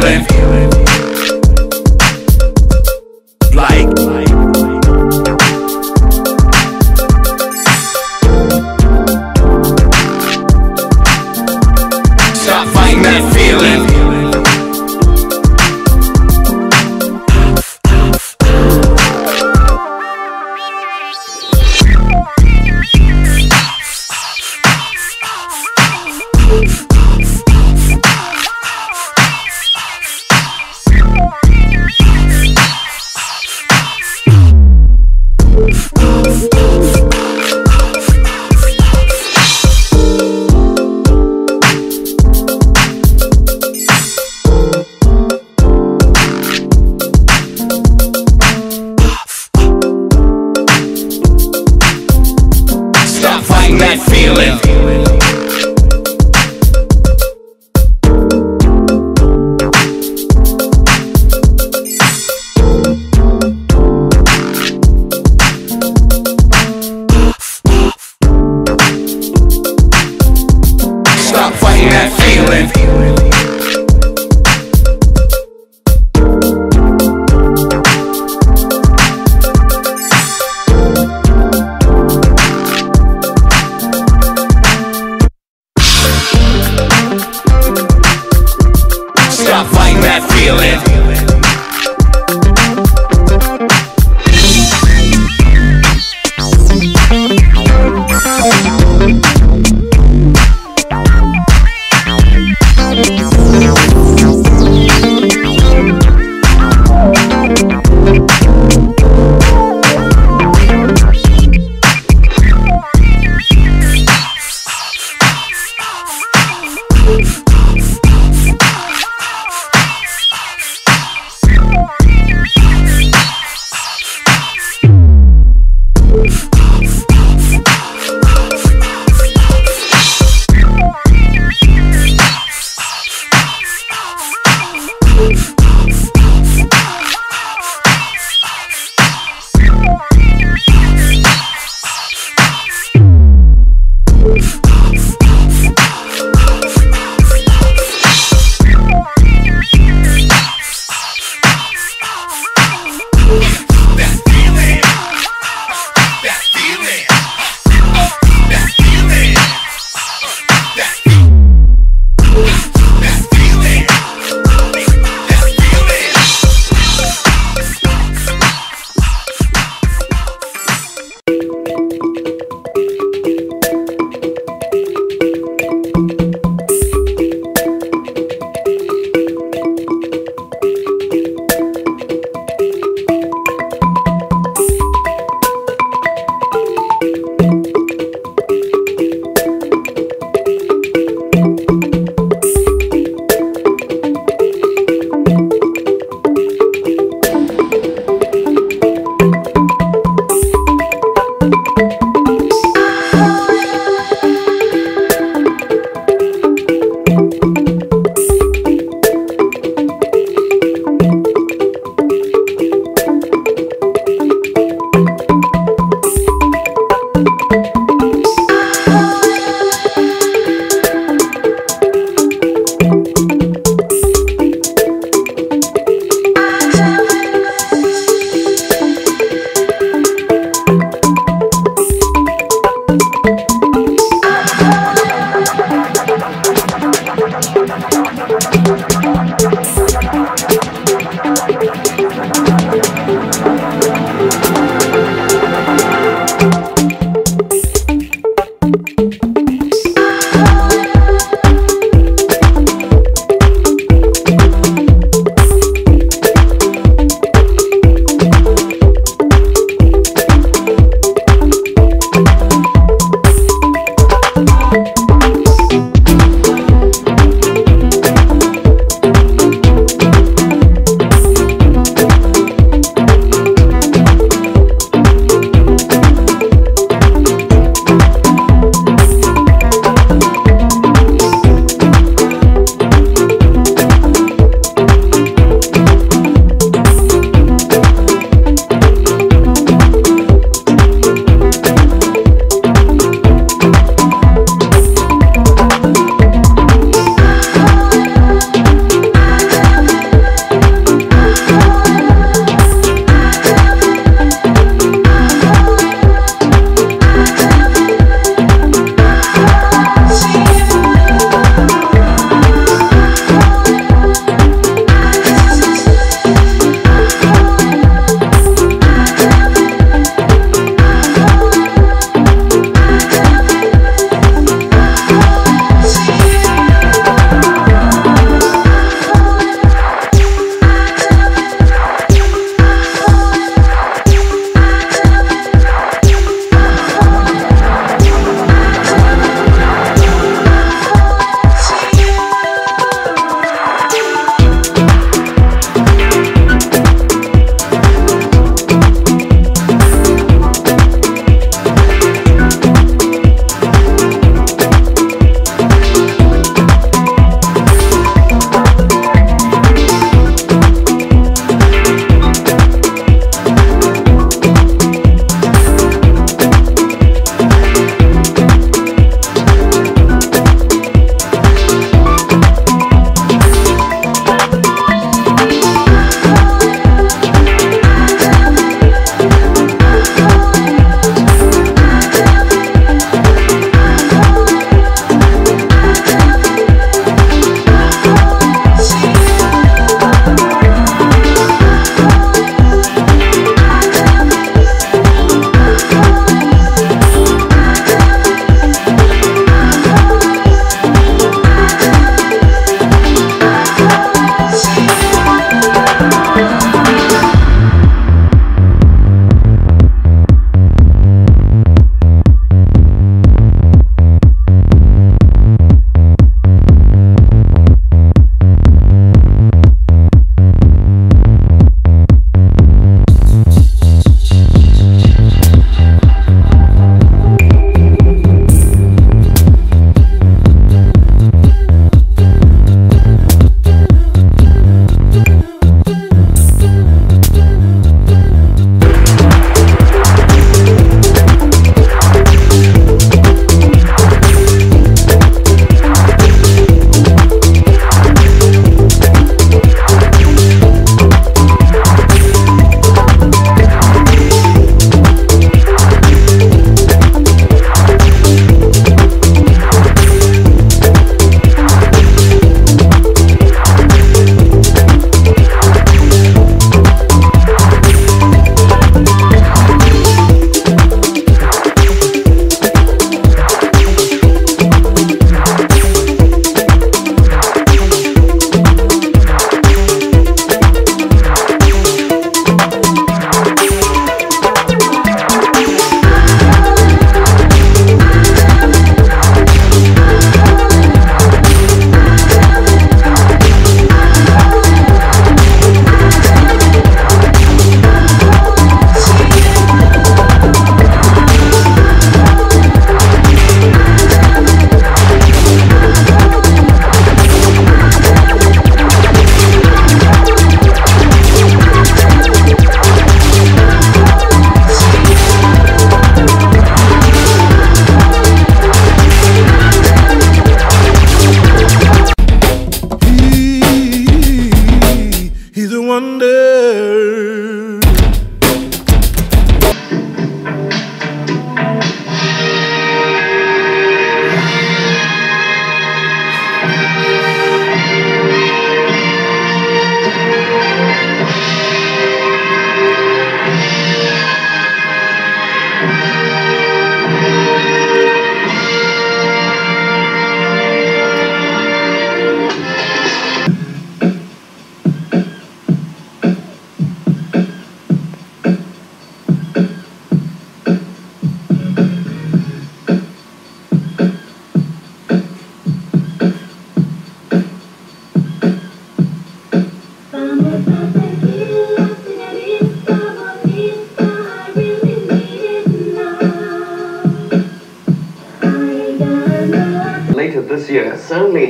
feeling like Stop fighting that feeling Oof. I'm fighting that feeling.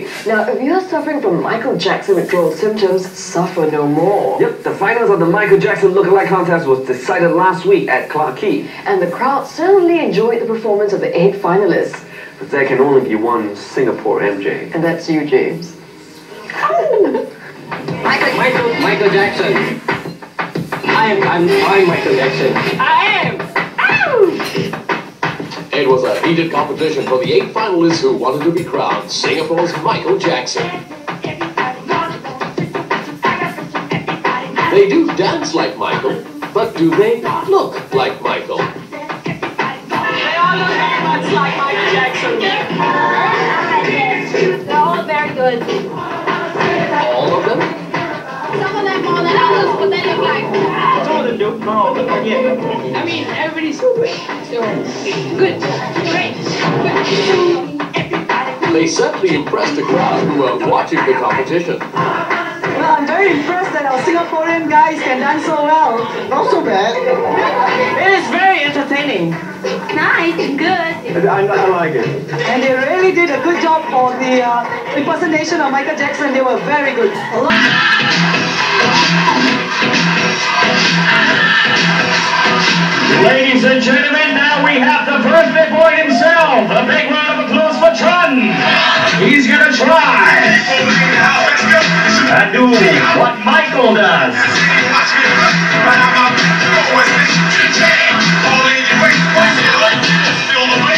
Year. Now, if you're suffering from Michael Jackson withdrawal symptoms, suffer no more. Yep, the finals of the Michael Jackson Lookalike Contest was decided last week at Clarke Quay. And the crowd certainly enjoyed the performance of the eight finalists. But there can only be one Singapore MJ. And that's you, James. Michael, Michael, Michael Jackson. I am, I'm, I'm Michael Jackson. I am. It was a heated competition for the eight finalists who wanted to be crowned Singapore's Michael Jackson. They do dance like Michael, but do they look like Michael? They all look very much like Michael Jackson. They're all very good. Some of them do, not all of them, yeah. I mean, everybody's so. So good, great, good. They certainly impressed the crowd who were watching the competition. Well, I'm very impressed that our Singaporean guys can dance so well. Not so bad. It is very entertaining. Nice, good. I, I like it. And they really did a good job for the uh, impersonation of Michael Jackson. They were very good. Ladies and gentlemen, now we have the birthday boy himself. A big round of applause for Trun. He's gonna try and do what Michael does. Feel the